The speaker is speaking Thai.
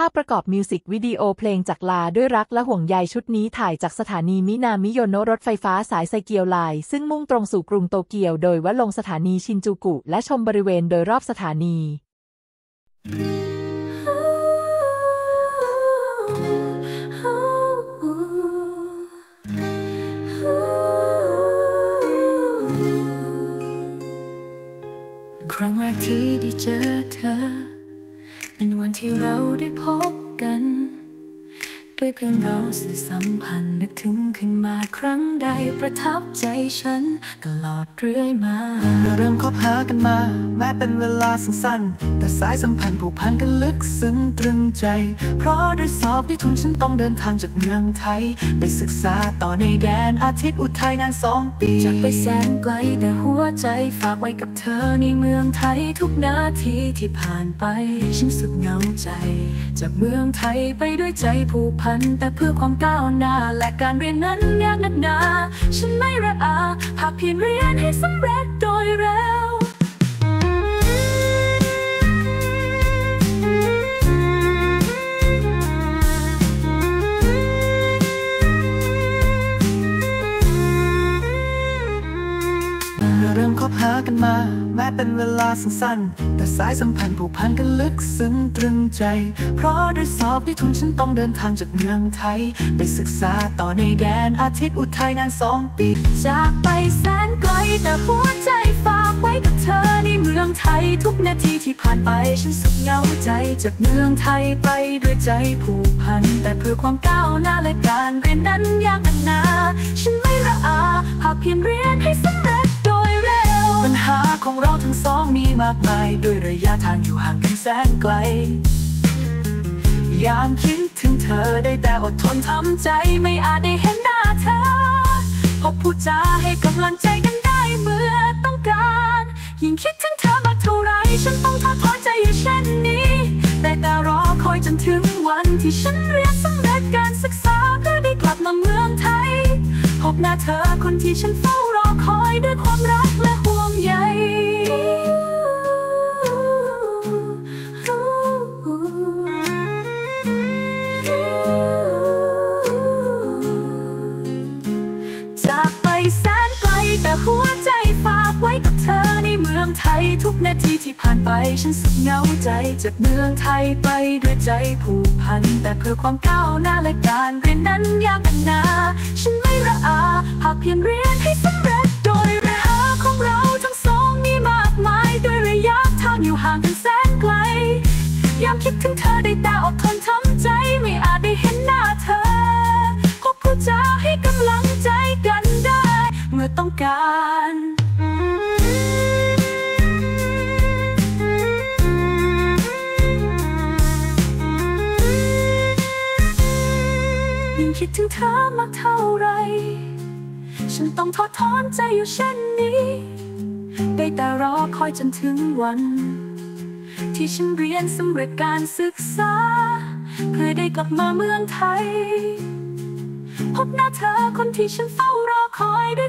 ภาพประกอบมิวสิกวิดีโอเพลงจากลาด้วยรักและห่วงใยชุดนี้ถ่ายจากสถานีมินามิโยโนะรถไฟฟ้าสายไซเกียวไลน์ซึ่งมุ่งตรงสู่กรุงโตเกียวโดยแวะลงสถานีชินจูกุ และชมบริเวณโดยรอบสถานี ครั้งแรกที่ได้เจอเธอ เป็นวันที่เราได้พบกัน ด้วยเพียงเราสื่อสัมพันธ์นึกถึงขึ้นมาครั้งใดประทับใจฉันตลอดเรื่อยมาเราเริ่มคบหากันมา แม้เป็นเวลาสั้นๆ แต่สายสัมพันธ์ผูกพันกันลึกซึ้งตรึงใจ เพราะด้วยสอบที่ทุนฉันต้องเดินทางจากเมืองไทย ไปศึกษาต่อในแดนอาทิตย์อุทัยนานสองปีจากไปแสนไกลแต่หัวใจฝากไว้กับเธอในเมืองไทยทุกนาทีที่ผ่านไปฉันสุดเหงาใจ จากเมืองไทยไปด้วยใจผูกพันแต่เพื่อความก้าวหน้า และการเรียนนั้นยากนักหนา ฉันไม่ระอาหากเพียรเรียนให้สำเร็จโดยเร็ว เริ่มคบหากันมา แม้เป็นเวลาสั้นๆ แต่สายสัมพันธ์ผูกพันกันลึกซึ้งตรึงใจ เพราะด้วยสอบที่ทุนฉันต้องเดินทางจากเมืองไทย ไปศึกษาต่อในแดนอาทิตย์อุทัยนานสองปี จากไปแสนไกลแต่หัวใจฝากไว้กับเธอในเมืองไทย ทุกนาทีที่ผ่านไปฉันสุขเหงาใจ จากเมืองไทยไปด้วยใจผูกพัน แต่เพื่อความก้าวหน้าและการเรียนนั้นยากนักหนาฉันไม่ มากมายด้วยระยะทางอยู่ห่างกันแสนไกล ยามคิดถึงเธอได้แต่อดทนทำใจไม่อาจได้เห็นหน้าเธอ พบพูดจาให้กำลังใจกันได้เมื่อต้องการ ยิ่งคิดถึงเธอมากเท่าไรฉันต้องท้อถอนใจอยู่เช่นนี้ แต่แต่รอคอยจนถึงวันที่ฉันเรียนสำเร็จการศึกษาเพื่อได้กลับมาเมืองไทย พบหน้าเธอคนที่ฉันเฝ้ารอคอยด้วยความรักและห่วงใย องไทยทุกนาทีที่ผ่านไปฉันสุดเหงาใจจากเมืองไทยไปด้วยใจผูกพัน แต่เพื่อความก้าวหน้าและการเรียนนั้นยากนักหนาฉันไม่ระอาหากเพียรเรียนให้สำเร็จโดยเรือของเราทั้งสองมีมากมายด้วยระยะทางอยู่ห่างกันแสนไกลยามคิดถึงเธอได้แต่อดทนทำใจไม่อาจได้เห็นหน้าเธอพบพูดจาให้กำลังใจกันได้ เมื่อต้องการ คิดถึงเธอมากเท่าไร ฉันต้องทอดถอนใจอยู่เช่นนี้ ได้แต่รอคอยจนถึงวัน ที่ฉันเรียนสำเร็จการศึกษา เพื่อได้กลับมาเมืองไทย พบหน้าเธอคนที่ฉันเฝ้ารอคอยด้